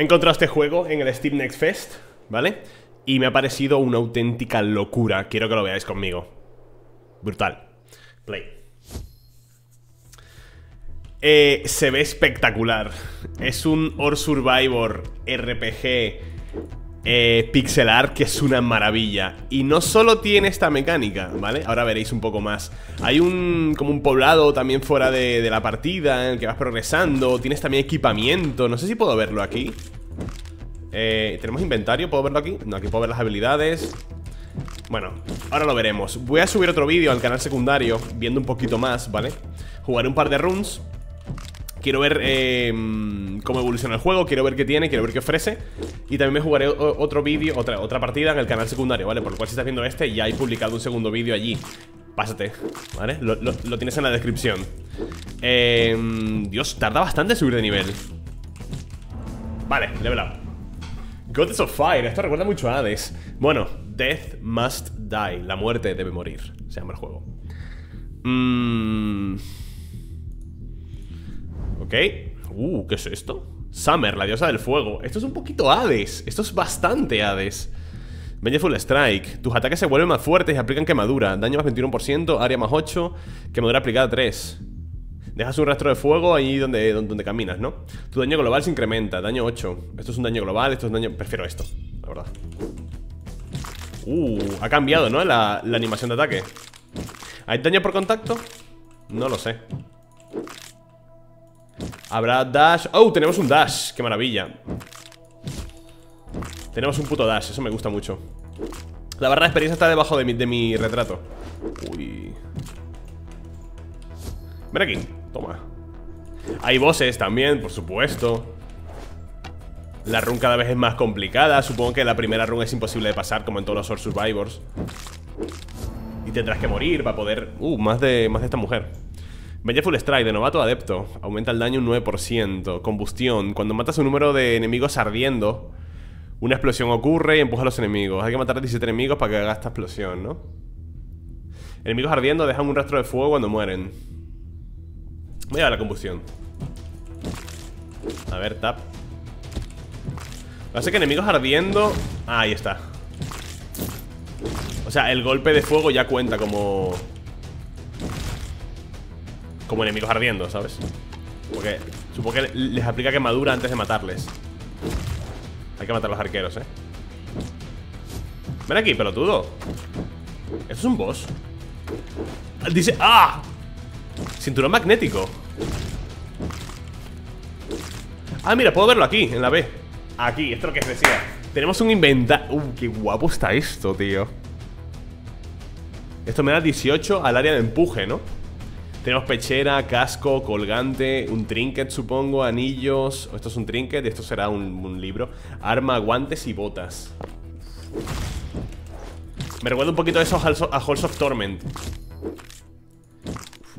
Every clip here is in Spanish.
He encontrado este juego en el Steam Next Fest, ¿vale? Y me ha parecido una auténtica locura. Quiero que lo veáis conmigo. Brutal. Play. Eh, se ve espectacular. Es un Or Survivor RPG eh, pixel art que es una maravilla. Y no solo tiene esta mecánica, ¿vale? Ahora veréis un poco más. Hay un como un poblado también fuera de, la partida en el que vas progresando. Tienes también equipamiento. No sé si puedo verlo aquí. Eh, ¿Tenemos inventario? ¿Puedo verlo aquí? No, aquí puedo ver las habilidades Bueno, ahora lo veremos Voy a subir otro vídeo al canal secundario Viendo un poquito más, ¿vale? Jugaré un par de runs Quiero ver eh, cómo evoluciona el juego Quiero ver qué tiene, quiero ver qué ofrece Y también me jugaré otro vídeo, otra, otra partida en el canal secundario, ¿vale? Por lo cual si estás viendo este Ya he publicado un segundo vídeo allí Pásate, ¿vale? Lo, tienes en la descripción eh, Dios, tarda bastante subir de nivel Vale, level up Goddess of Fire, esto recuerda mucho a Hades Bueno, Death Must Die La muerte debe morir, se llama el juego mm. Ok Uh, ¿qué es esto? Summer, la diosa del fuego. Esto es un poquito Hades. Esto es bastante Hades. Vengeful Strike. Tus ataques se vuelven más fuertes y aplican quemadura. Daño más 21%, área más 8 Quemadura aplicada 3 Dejas un rastro de fuego ahí donde, donde, caminas, ¿no? Tu daño global se incrementa, daño 8 Esto es un daño global, esto es un daño... Prefiero esto, la verdad. Uh, ha cambiado, ¿no? La, la animación de ataque. ¿Hay daño por contacto? No lo sé Habrá dash... ¡Oh! Tenemos un dash, qué maravilla. Tenemos un puto dash, eso me gusta mucho. La barra de experiencia está debajo de mi, de mi retrato. Uy. Ven aquí. Toma. Hay bosses también, por supuesto. La run cada vez es más complicada. Supongo que la primera run es imposible de pasar Como en todos los Sword Survivors. Y tendrás que morir para poder... Uh, más de, más de esta mujer Full Strike, de novato adepto Aumenta el daño un 9% Combustión, cuando matas un número de enemigos ardiendo Una explosión ocurre y empuja a los enemigos. Hay que matar a 17 enemigos para que haga esta explosión, ¿no? Enemigos ardiendo dejan un rastro de fuego cuando mueren. Voy a la combustión. A ver, tap. Pasa que enemigos ardiendo ah, Ahí está. O sea, el golpe de fuego ya cuenta como Como enemigos ardiendo, ¿sabes? Porque supongo que les aplica quemadura antes de matarles Hay que matar a los arqueros, ¿eh? Ven aquí, pelotudo ¿Esto es un boss? Dice... ¡Ah! Cinturón magnético Ah, mira, puedo verlo aquí, en la B Aquí, esto es lo que decía Tenemos un inventario Uh, qué guapo está esto, tío Esto me da 18 al área de empuje, ¿no? Tenemos pechera, casco, colgante Un trinket, supongo, anillos Esto es un trinket, esto será un, libro Arma, guantes y botas Me recuerda un poquito eso a Halls of Torment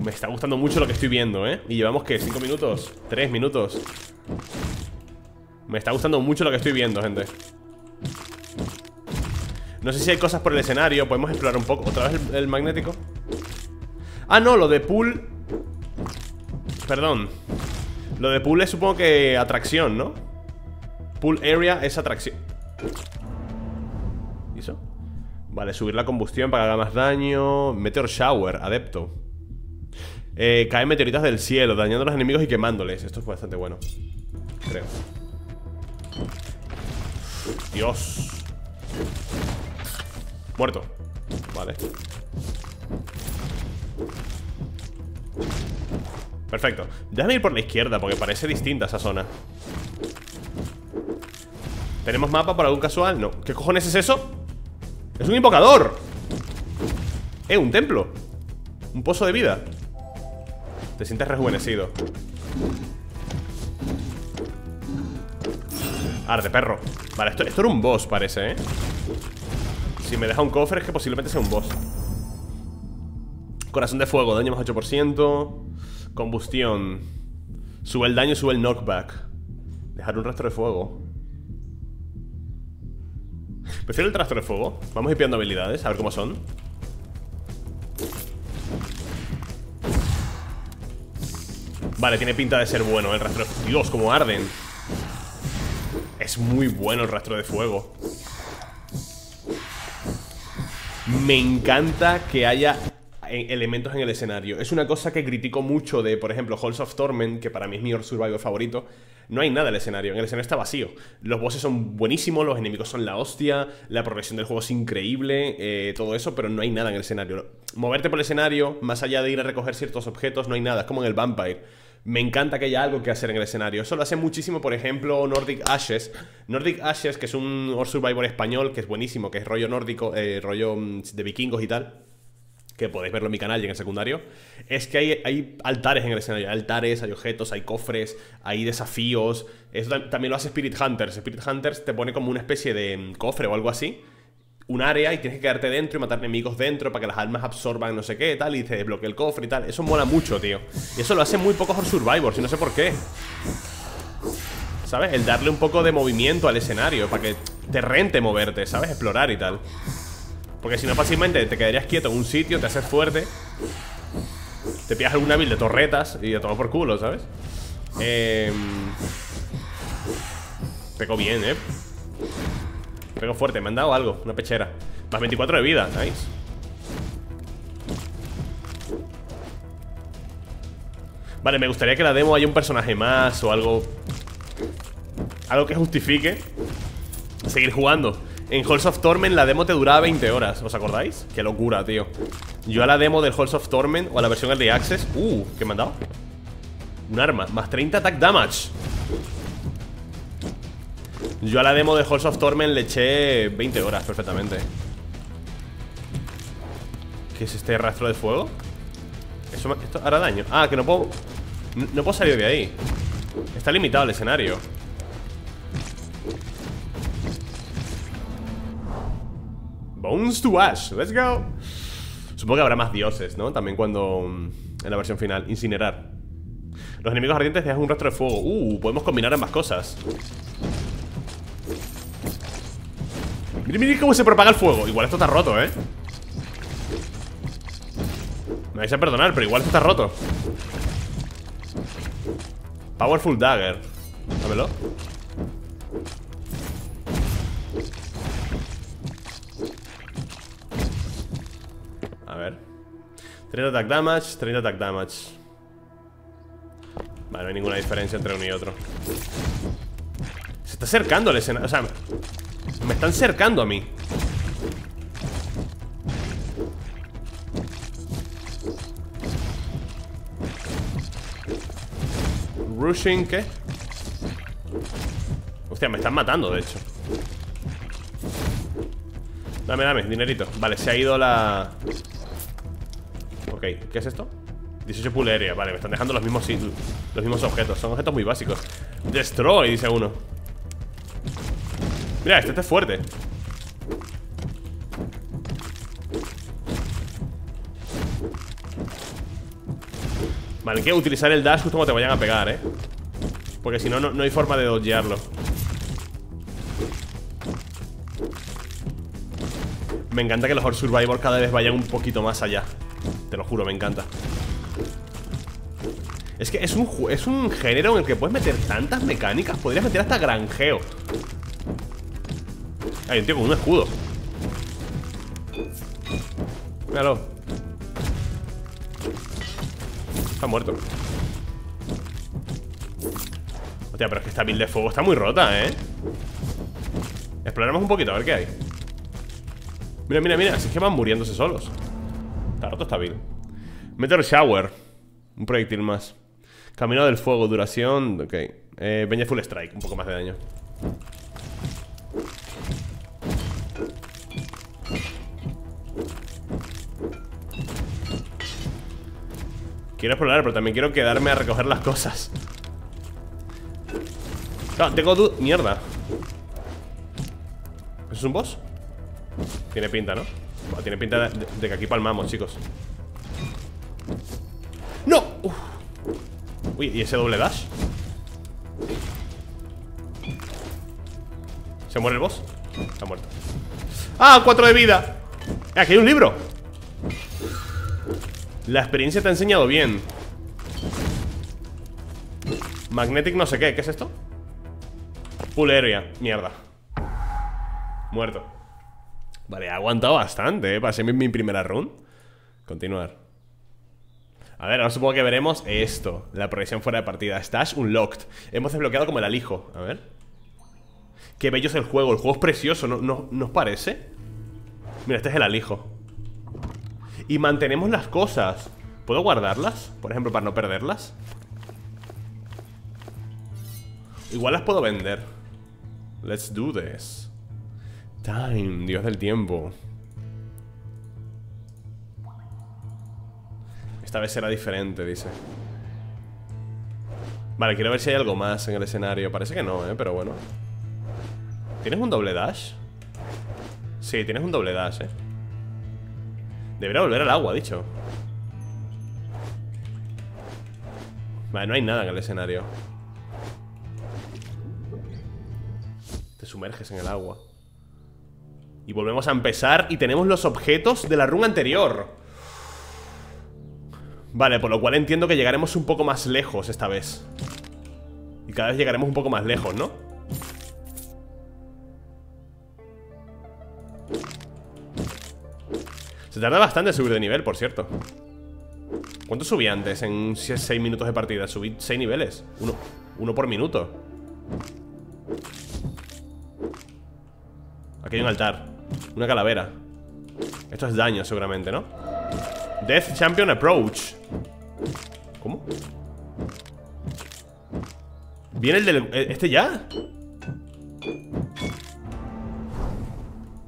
me está gustando mucho lo que estoy viendo, ¿eh? Y llevamos, ¿qué? ¿5 minutos? ¿3 minutos? Me está gustando mucho lo que estoy viendo, gente No sé si hay cosas por el escenario Podemos explorar un poco ¿Otra vez el, magnético? Ah, no, lo de pool Perdón Lo de pool es supongo que atracción, ¿no? Pool area es atracción ¿Y eso? Vale, subir la combustión para que haga más daño Meteor shower, adepto eh, caen meteoritas del cielo, dañando a los enemigos y quemándoles. Esto es bastante bueno. Creo. Dios. Muerto. Vale. Perfecto. Déjame ir por la izquierda porque parece distinta esa zona. ¿Tenemos mapa por algún casual? No. ¿Qué cojones es eso? ¡Es un invocador! ¡Eh, un templo! Un pozo de vida te sientes rejuvenecido Arde, perro Vale, esto, esto era un boss, parece, ¿eh? Si me deja un cofre es que posiblemente sea un boss Corazón de fuego, daño más 8% Combustión. Sube el daño, sube el knockback. Dejar un rastro de fuego. Prefiero el rastro de fuego. Vamos a ir pillando habilidades, a ver cómo son. Vale, tiene pinta de ser bueno el rastro Dios, como arden. Es muy bueno el rastro de fuego. Me encanta que haya elementos en el escenario. Es una cosa que critico mucho de, por ejemplo, Halls of Torment, que para mí es mi Survivor favorito. No hay nada en el escenario, en el escenario está vacío. Los bosses son buenísimos, los enemigos son la hostia, la progresión del juego es increíble, eh, todo eso, pero no hay nada en el escenario. Moverte por el escenario, más allá de ir a recoger ciertos objetos, no hay nada, es como en el Vampire. Me encanta que haya algo que hacer en el escenario. Eso lo hace muchísimo, por ejemplo, Nordic Ashes. Nordic Ashes, que es un Survivor español, que es buenísimo, que es rollo nórdico, eh, rollo mm, de vikingos y tal que podéis verlo en mi canal y en el secundario, es que hay, hay, altares en el escenario. Hay altares, hay objetos, hay cofres, hay desafíos. Eso también lo hace Spirit Hunters. Spirit Hunters te pone como una especie de mm, cofre o algo así. Un área y tienes que quedarte dentro y matar enemigos dentro para que las almas absorban no sé qué, tal, y te desbloquee el cofre y tal. Eso mola mucho, tío. Y eso lo hace muy pocos Survivors y no sé por qué. ¿Sabes? El darle un poco de movimiento al escenario para que te rente moverte, ¿sabes? Explorar y tal. Porque si no fácilmente te quedarías quieto en un sitio, te haces fuerte Te pillas alguna build de torretas Y te tomas por culo, ¿sabes? Eh... Pego bien, ¿eh? Pego fuerte, me han dado algo, una pechera Más 24 de vida, nice Vale, me gustaría que la demo haya un personaje más o algo Algo que justifique Seguir jugando en Halls of Torment la demo te duraba 20 horas, ¿os acordáis? Qué locura, tío Yo a la demo del Halls of Torment o a la versión Early Access Uh, ¿qué me han dado? Un arma, más 30 attack damage Yo a la demo de Halls of Torment le eché 20 horas perfectamente ¿Qué es este rastro de fuego? ¿Eso ¿Esto hará daño? Ah, que no puedo... no puedo salir de ahí Está limitado el escenario Bones to Ash, let's go. Supongo que habrá más dioses, ¿no? También cuando... Mm, en la versión final, incinerar. Los enemigos ardientes dejan un rastro de fuego. Uh, podemos combinar ambas cosas. Miren, miren cómo se propaga el fuego. Igual esto está roto, ¿eh? Me vais a perdonar, pero igual esto está roto. Powerful Dagger. Dámelo ver. 30 attack damage, 30 attack damage. Vale, no hay ninguna diferencia entre uno y otro. Se está acercando el escenario O sea, me están cercando a mí. Rushing, ¿qué? Hostia, me están matando, de hecho. Dame, dame, dinerito. Vale, se ha ido la... Ok, ¿qué es esto? 18 puleria, vale, me están dejando los mismos Los mismos objetos, son objetos muy básicos Destroy, dice uno. Mira, este, es fuerte. Vale, hay que utilizar el dash justo cuando te vayan a pegar, ¿eh? Porque si no, no hay forma de dodgearlo. Me encanta que los Horse Survivor cada vez vayan un poquito más allá te lo juro, me encanta. Es que es un, es un género en el que puedes meter tantas mecánicas Podrías meter hasta granjeo. Hay un tío con un escudo. Míralo. Está muerto. Hostia, pero es que esta build de fuego está muy rota, ¿eh? Exploremos un poquito, a ver qué hay. Mira, mira, mira, si es que van muriéndose solos Está bien. Meteor Shower Un proyectil más. Camino del fuego, duración Ok. Eh, Full Strike, un poco más de daño. Quiero explorar, pero también quiero quedarme a recoger las cosas. Claro, tengo duda Mierda. ¿Eso es un boss? Tiene pinta, ¿no? Tiene pinta de, que aquí palmamos, chicos ¡No! Uy, ¿y ese doble dash? ¿Se muere el boss? Está muerto ¡Ah! ¡Cuatro de vida! Eh, ¡Aquí hay un libro! La experiencia te ha enseñado bien Magnetic no sé qué, ¿qué es esto? Full area, mierda Muerto Vale, ha aguantado bastante, eh Para ser mi primera run. Continuar. A ver, ahora supongo que veremos esto La progresión fuera de partida. Stash unlocked. Hemos desbloqueado como el alijo. A ver. Qué bello es el juego El juego es precioso ¿No, no, ¿no os parece? Mira, este es el alijo. Y mantenemos las cosas. ¿Puedo guardarlas? Por ejemplo, para no perderlas Igual las puedo vender. Let's do this Time, Dios del tiempo. Esta vez será diferente, dice. Vale, quiero ver si hay algo más en el escenario. Parece que no, ¿eh? Pero bueno. ¿Tienes un doble dash? Sí, tienes un doble dash, ¿eh? Debería volver al agua, dicho. Vale, no hay nada en el escenario. Te sumerges en el agua Y volvemos a empezar Y tenemos los objetos de la run anterior. Vale, por lo cual entiendo que llegaremos un poco más lejos esta vez. Y cada vez llegaremos un poco más lejos, ¿no? Se tarda bastante subir de nivel, por cierto. ¿Cuánto subí antes en 6 minutos de partida? Subí 6 niveles. Uno, uno por minuto. Aquí hay un altar Una calavera Esto es daño seguramente, ¿no? Death Champion Approach ¿Cómo? ¿Viene el del... Eh, ¿Este ya?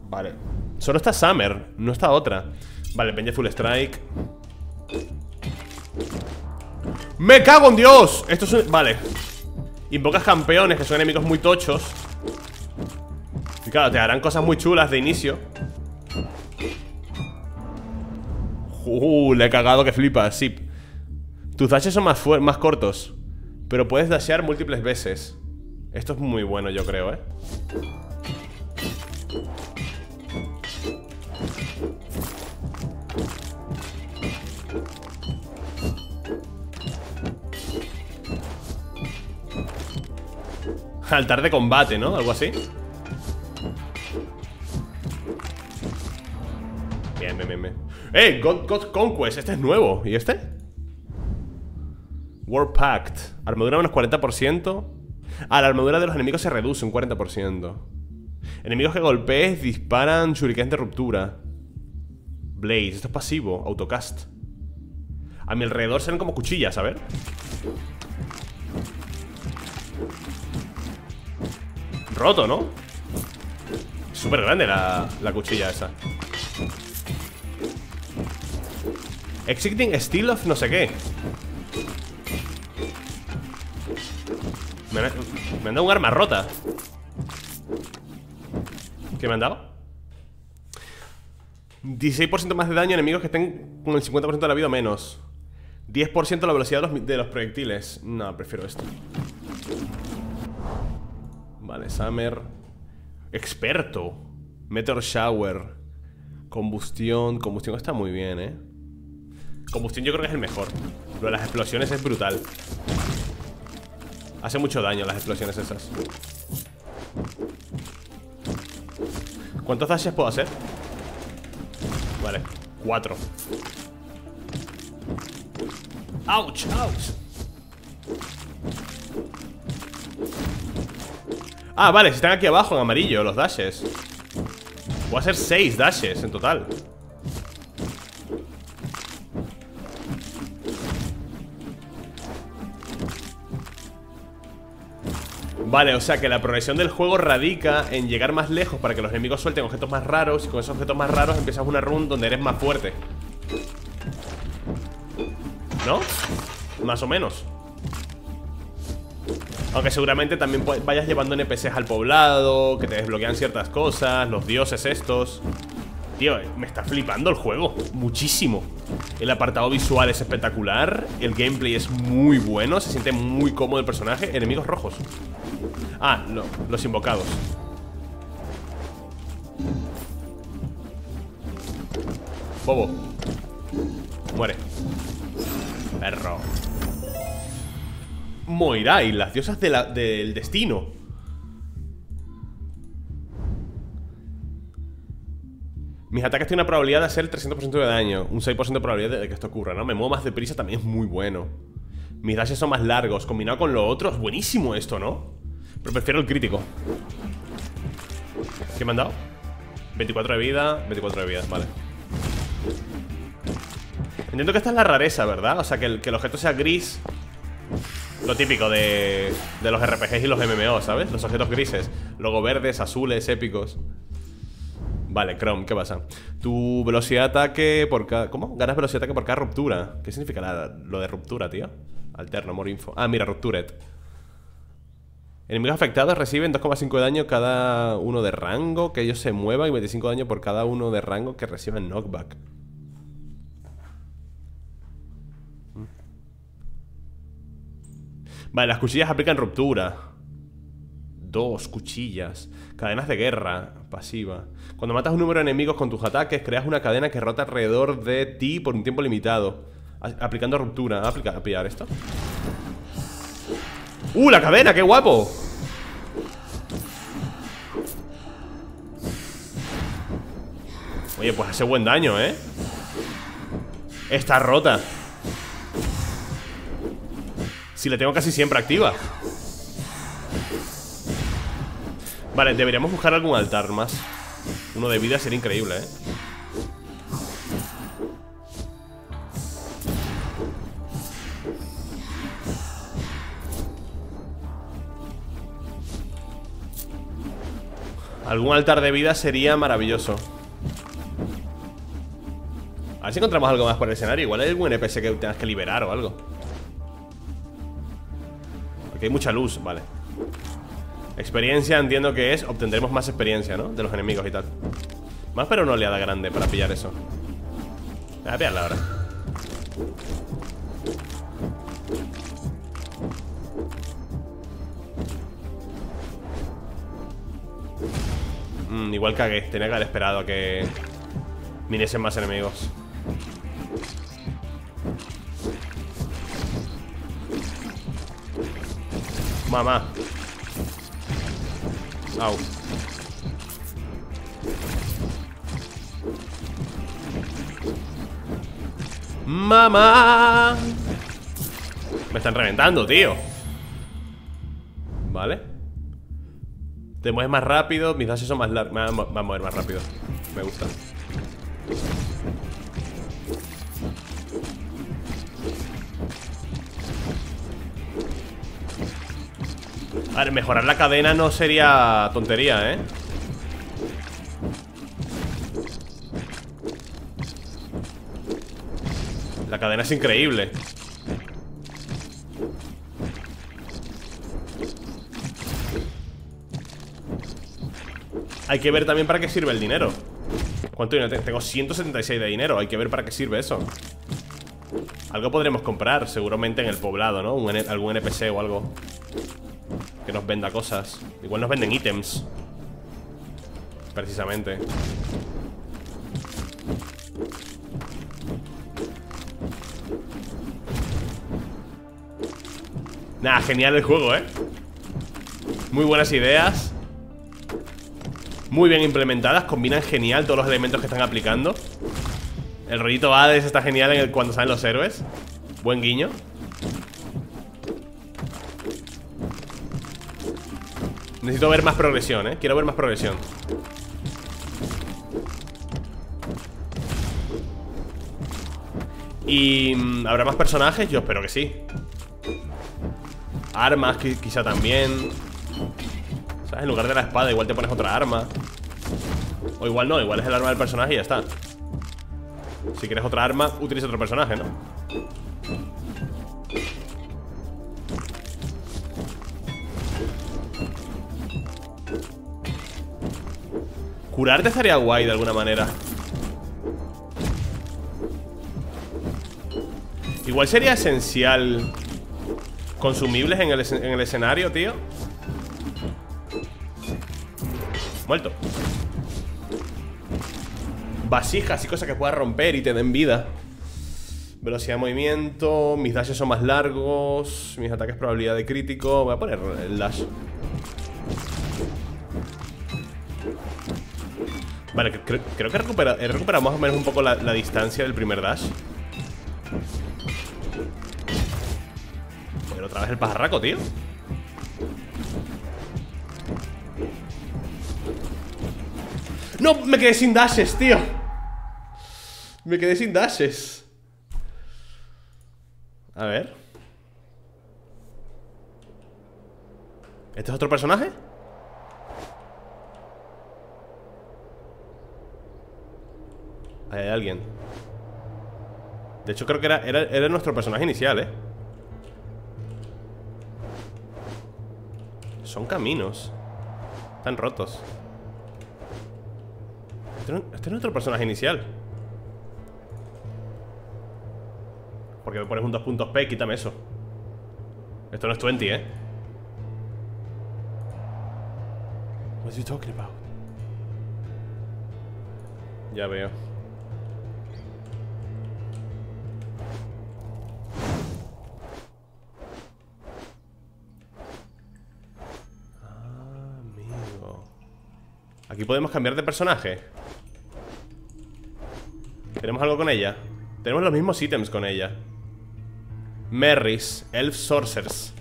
Vale Solo está Summer, no está otra Vale, Full Strike ¡Me cago en Dios! Esto es Vale Invocas campeones que son enemigos muy tochos claro, te harán cosas muy chulas de inicio Uh, le he cagado que flipa, sí Tus dashes son más, más cortos Pero puedes dashear múltiples veces Esto es muy bueno, yo creo, ¿eh? Altar de combate, ¿no? Algo así ¡Eh! God, Conquest, este es nuevo. ¿Y este? War Pact. Armadura menos 40% Ah, la armadura de los enemigos se reduce un 40% Enemigos que golpees disparan shurikens de ruptura. Blaze, esto es pasivo, autocast. A mi alrededor salen como cuchillas, a ver. Roto, ¿no? Súper grande la, la cuchilla esa Exiting Steel of no sé qué. Me han, dado un arma rota. ¿Qué me han dado? 16% más de daño a enemigos que estén con el 50% de la vida o menos. 10% la velocidad de los, de los proyectiles. No, prefiero esto. Vale, Summer. Experto. Meteor Shower. Combustión. Combustión está muy bien, eh Combustión yo creo que es el mejor Lo de las explosiones es brutal Hace mucho daño las explosiones esas ¿Cuántos dashes puedo hacer? Vale, cuatro ¡Auch! ¡Auch! Ah, vale, si están aquí abajo en amarillo los dashes Voy a hacer seis dashes en total Vale, o sea que la progresión del juego radica en llegar más lejos para que los enemigos suelten objetos más raros y con esos objetos más raros empiezas una run donde eres más fuerte. ¿No? Más o menos. Aunque seguramente también vayas llevando NPCs al poblado, que te desbloquean ciertas cosas, los dioses estos. Tío, me está flipando el juego, muchísimo. El apartado visual es espectacular, el gameplay es muy bueno, se siente muy cómodo el personaje. Enemigos rojos. Ah, no, los invocados. Bobo. Muere. Perro. Moirai, las diosas del destino. Mis ataques tienen una probabilidad de hacer 300% de daño. Un 6% de probabilidad de que esto ocurra, ¿no? Me muevo más deprisa, también es muy bueno. Mis dashes son más largos. Combinado con lo otro, es buenísimo esto, ¿no? Pero prefiero el crítico. ¿Qué me han dado? 24 de vida, 24 de vida, vale. Entiendo que esta es la rareza, ¿verdad? O sea, que el, que el objeto sea gris Lo típico de, de los RPGs y los MMO, ¿sabes? Los objetos grises Luego verdes, azules, épicos Vale, Chrome, ¿qué pasa? Tu velocidad de ataque por cada... ¿Cómo? Ganas velocidad de ataque por cada ruptura ¿Qué significa lo de ruptura, tío? Alterno, more info Ah, mira, rupturet Enemigos afectados reciben 2,5 de daño cada uno de rango Que ellos se muevan y 25 de daño por cada uno de rango que reciban knockback. Vale, las cuchillas aplican ruptura. Dos cuchillas. Cadenas de guerra Pasiva. Cuando matas un número de enemigos con tus ataques Creas una cadena que rota alrededor de ti Por un tiempo limitado. Aplicando ruptura. ¿A, aplicar, a pillar esto? ¡Uh, la cadena! ¡Qué guapo! Oye, pues hace buen daño, ¿eh? Está rota si la tengo casi siempre activa Vale, deberíamos buscar algún altar más Uno de vida sería increíble, ¿eh? Algún altar de vida sería maravilloso. A ver si encontramos algo más por el escenario. Igual hay algún NPC que tengas que liberar o algo. Hay mucha luz, vale. Experiencia entiendo que es Obtendremos más experiencia, ¿no? De los enemigos y tal. Más pero una oleada grande para pillar eso. Voy a pillarla ahora Igual cagué Tenía que haber esperado a que Viniesen más enemigos Mamá. Au. Mamá. Me están reventando, tío. Te mueves más rápido, mis dashes son más largos. Me va a mover más rápido. Me gusta. A ver, mejorar la cadena no sería tontería, ¿eh? La cadena es increíble Hay que ver también para qué sirve el dinero. ¿Cuánto dinero? Tengo 176 de dinero. Hay que ver para qué sirve eso. Algo podremos comprar Seguramente en el poblado, ¿no? algún NPC o algo. Que nos venda cosas. Igual nos venden ítems. Precisamente. Nada, genial el juego, ¿eh? Muy buenas ideas Muy bien implementadas Combinan genial todos los elementos que están aplicando. El rollito Hades está genial en el, cuando salen los héroes. Buen guiño. Necesito ver más progresión, ¿eh? Quiero ver más progresión. Y... Mm, ¿Habrá más personajes? Yo espero que sí. Armas quizá también En lugar de la espada igual te pones otra arma. O igual no, igual es el arma del personaje y ya está. Si quieres otra arma, utiliza otro personaje, ¿no? Curarte estaría guay de alguna manera. Igual sería esencial Consumibles en el, en el escenario, tío Muerto. Vasijas y cosas que puedas romper y te den vida. Velocidad de movimiento Mis dashes son más largos Mis ataques probabilidad de crítico. Voy a poner el dash. Vale, creo, creo que he recuperado, más o menos un poco la, la distancia del primer dash. Pero otra vez el pajarraco, tío ¡No! Me quedé sin dashes, tío Me quedé sin dashes A ver ¿Este es otro personaje? Hay alguien De hecho creo que era, era, era nuestro personaje inicial, ¿eh? Son caminos Están rotos este, este es nuestro personaje inicial. Porque me pones un 2.p, quítame eso. Esto no es 20, ¿eh? What are you talking about? Ya veo. Aquí podemos cambiar de personaje ¿Tenemos algo con ella? Tenemos los mismos ítems con ella. Merrys, Elf Sorcerers.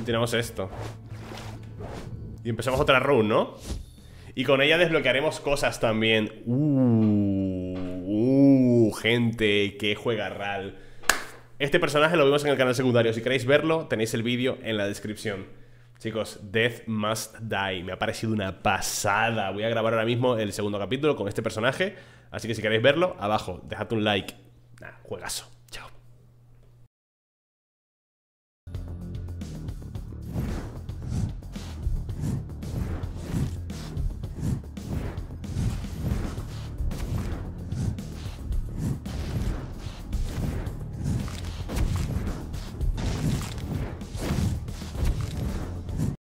Y tenemos esto. Y empezamos otra run, ¿no? Y con ella desbloquearemos cosas también. Uh, uh gente, que juega RAL. Este personaje lo vemos en el canal secundario. Si queréis verlo, tenéis el vídeo en la descripción Chicos, Death Must Die. Me ha parecido una pasada. Voy a grabar ahora mismo el segundo capítulo con este personaje. Así que si queréis verlo, abajo, dejad un like. Nah, juegazo.